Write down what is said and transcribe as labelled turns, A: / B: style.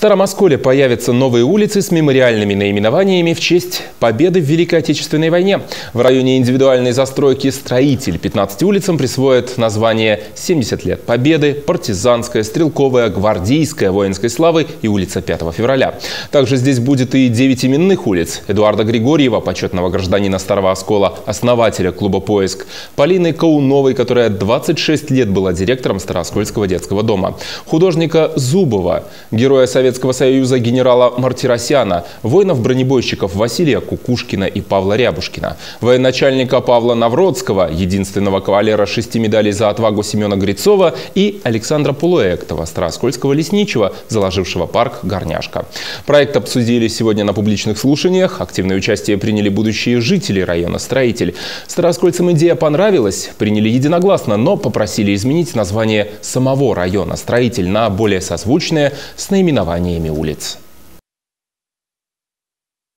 A: Старом Осколе появятся новые улицы с мемориальными наименованиями в честь победы в Великой Отечественной войне. В районе индивидуальной застройки «Строитель» 15 улицам присвоят название «70 лет Победы», «Партизанская», «Стрелковая», «Гвардейская», «Воинской славы» и улица 5 февраля. Также здесь будет и 9 именных улиц. Эдуарда Григорьева, почетного гражданина Старого Оскола, основателя клуба «Поиск», Полины Кауновой, которая 26 лет была директором Старооскольского детского дома, художника Зубова, героя Советского Союза генерала Мартиросяна, воинов-бронебойщиков Василия Кукушкина и Павла Рябушкина, военачальника Павла Навродского, единственного кавалера шести медалей за отвагу Семена Грицова и Александра Полуэктова, староскольского лесничего, заложившего парк «Горняшка». Проект обсудили сегодня на публичных слушаниях. Активное участие приняли будущие жители района «Строитель». Староскольцам идея понравилась, приняли единогласно, но попросили изменить название самого района «Строитель» на более созвучное с наименованием названиями улиц.